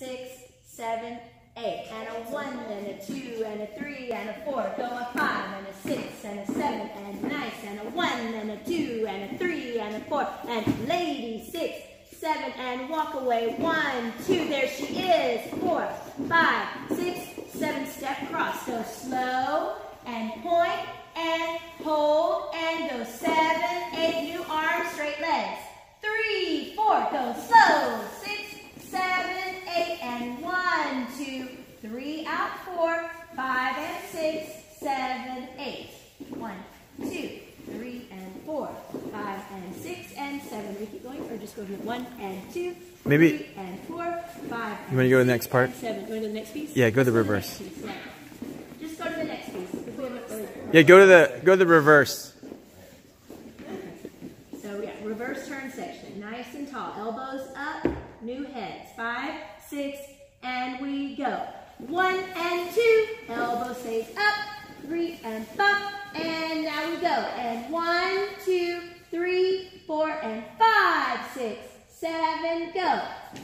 six, seven, eight. And a one, and a two, and a three, and a four. Go a five, and a six, and a seven, and nice. And a one, and a two, and a three, and a four. And lady, six, seven, and walk away. One, two, there she is. Four, five, six, seven, step cross. Go slow, out, four, five, and six, seven, eight. One, two, three, and four, five, and six, and seven. We keep going, or just go to one, and two, Maybe- three, and four, five, You wanna go to the next part? Seven. Want to go to the next piece? Yeah, go to the reverse. yeah. Just go to the next piece. if we haven't really- Yeah, go to the go to the reverse. So got reverse turn section, nice and tall, elbows up, new heads. Five, six, and we go. One and two, elbow stays up, three and bump, and now we go. And one, two, three, four, and five, six, seven, go.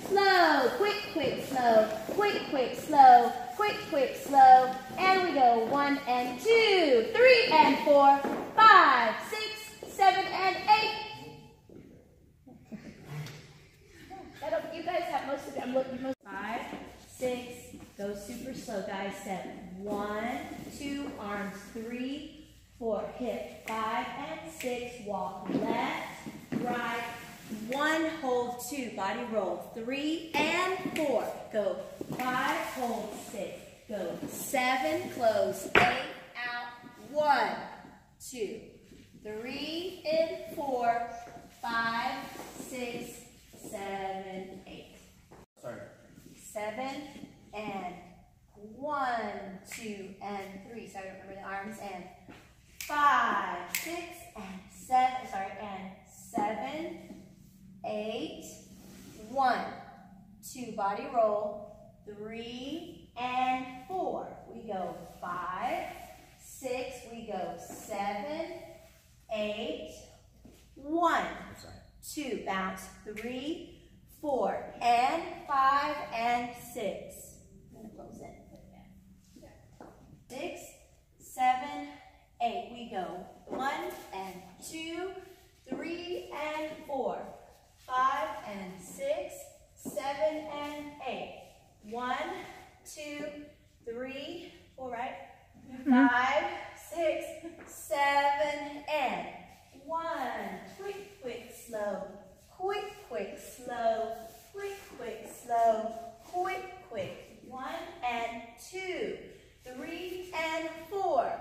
Slow, quick, quick, slow, quick, quick, slow, quick, quick, slow, and we go. One and two, three and four, five, six, seven, and eight. You guys have most of looking most. Five, six, go super Seven. One, two, arms. Three, four, hip. Five and six, walk left, right. One, hold two, body roll. Three and four, go. Five, hold six, go. Seven, close. Eight, out. One, two, three, and four, five, six, seven, eight. Sorry. Seven and one, two, and three. Sorry, I remember the arms. And five, six, and seven. Sorry, and seven, eight, one, two. Body roll. Three and four. We go five, six. We go seven, eight, one two, bounce, three, four, and five, and six. I'm gonna close it. Six, seven, Go one and two, three and four, five and six, seven and eight. One, two, three, four, right? Mm-hmm. Five, six, seven, and one. Quick, quick, slow. Quick, quick, slow. Quick, quick, slow. Quick, quick. One and two, three and four,